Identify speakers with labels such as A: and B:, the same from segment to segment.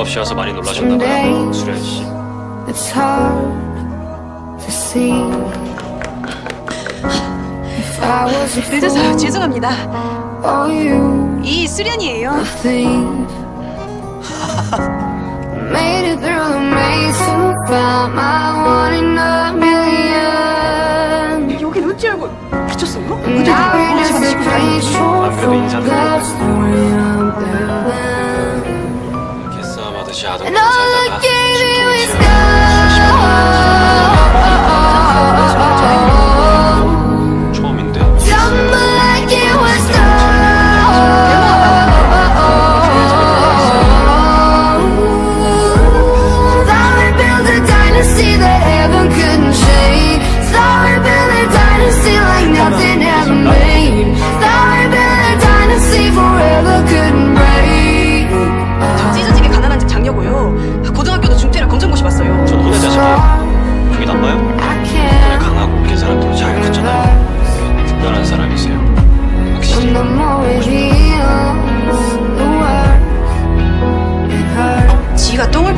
A: 없이 와서 많이 놀라셨나봐요, 수련 씨.
B: It's hard to see. If I was a
C: 늦어서 죄송합니다.
B: or you
C: 이 수련이에요.
B: a thief. Made it through the maze and found my one in a million.
C: 여기 루찌 얼굴 미쳤어요?
B: A faithful
A: 안 그래도
B: fool.
A: 인사드리고
B: That's the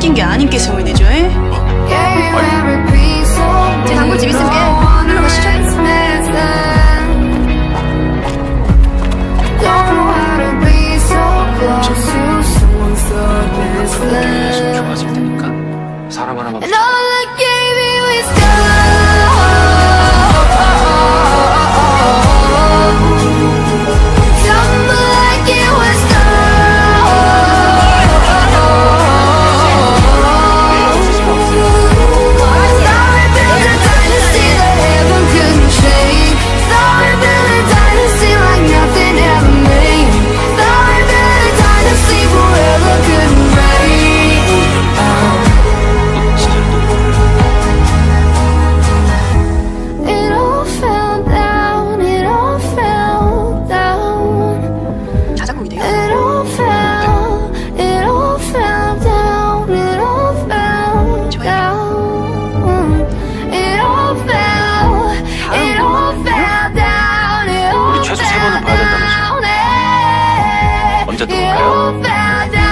B: 웃긴 게
A: 아닌 게 소문이 내죠 단골집 있을게.
B: 사람 하나만 found